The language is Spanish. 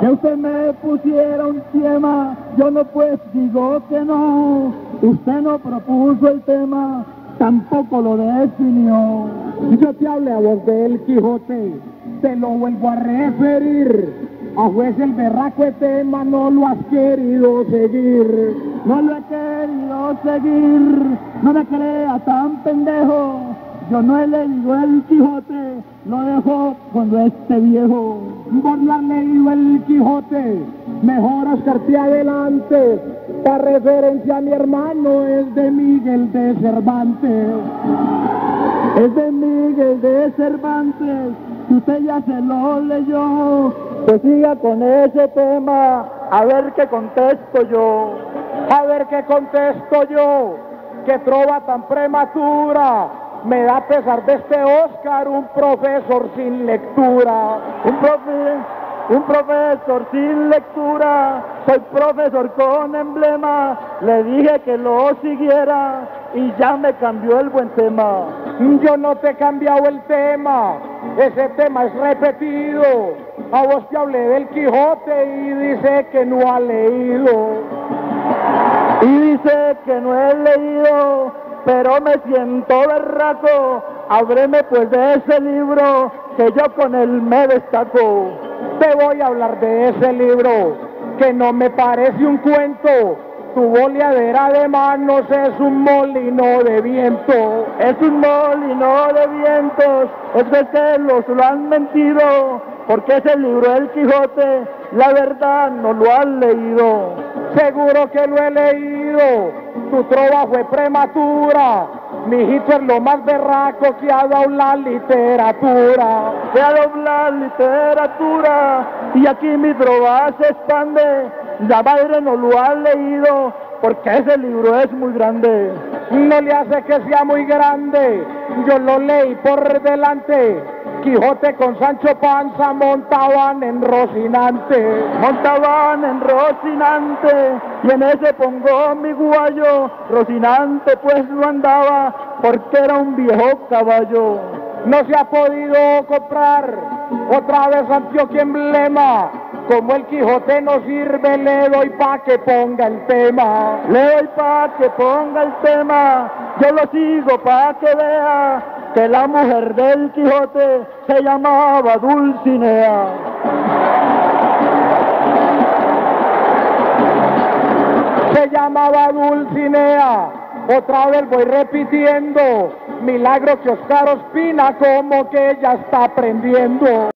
Que usted me pusiera un tema, yo no pues digo que no. Usted no propuso el tema, tampoco lo definió. Yo te hablé a vos del Quijote, te lo vuelvo a referir. A juez el berraco de tema no lo has querido seguir. No lo he querido seguir, no me crea tan pendejo. Yo no he leído el Quijote, lo dejo cuando esté viejo. No has leído el Quijote, mejor hacerte adelante. La referencia a mi hermano es de Miguel de Cervantes. Es de Miguel de Cervantes, que usted ya se lo leyó. Pues siga con ese tema, a ver qué contesto yo. A ver qué contesto yo, que trova tan prematura. Me da pesar de este Oscar, un profesor sin lectura. Un profesor un profesor sin lectura, soy profesor con emblema, le dije que lo siguiera y ya me cambió el buen tema. Yo no te he cambiado el tema, ese tema es repetido. A vos te hablé del Quijote y dice que no ha leído. Y dice que no he leído, pero me siento berraco. Ábreme pues de ese libro que yo con él me destaco te voy a hablar de ese libro que no me parece un cuento. Tu boleadera de manos es un molino de viento. Es un molino de vientos, es de que los lo han mentido, porque ese libro del Quijote, la verdad no lo han leído. Seguro que lo he leído, tu trova fue prematura, mi hijito es lo más berraco que ha dado la literatura. Que ha dado la literatura y aquí mi trova se expande. La madre no lo ha leído porque ese libro es muy grande. No le hace que sea muy grande, yo lo leí por delante. Quijote con Sancho Panza montaban en Rocinante. Montaban en Rocinante y en ese pongo mi guayo. Rocinante pues no andaba porque era un viejo caballo. No se ha podido comprar otra vez Antioquia emblema. Como el Quijote no sirve, le doy pa' que ponga el tema. Le doy pa' que ponga el tema. Yo lo sigo pa' que vea que la mujer del Quijote se llamaba Dulcinea. Se llamaba Dulcinea. Otra vez voy repitiendo. Milagro que Oscar Ospina como que ella está aprendiendo.